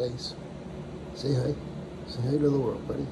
place. Say hi. Say hi to the world, buddy.